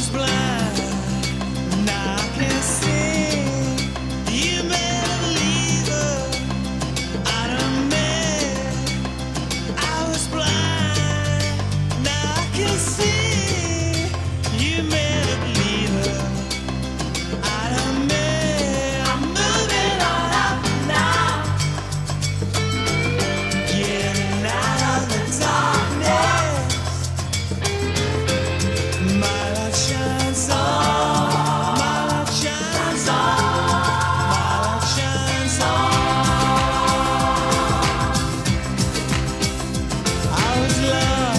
was blind. love.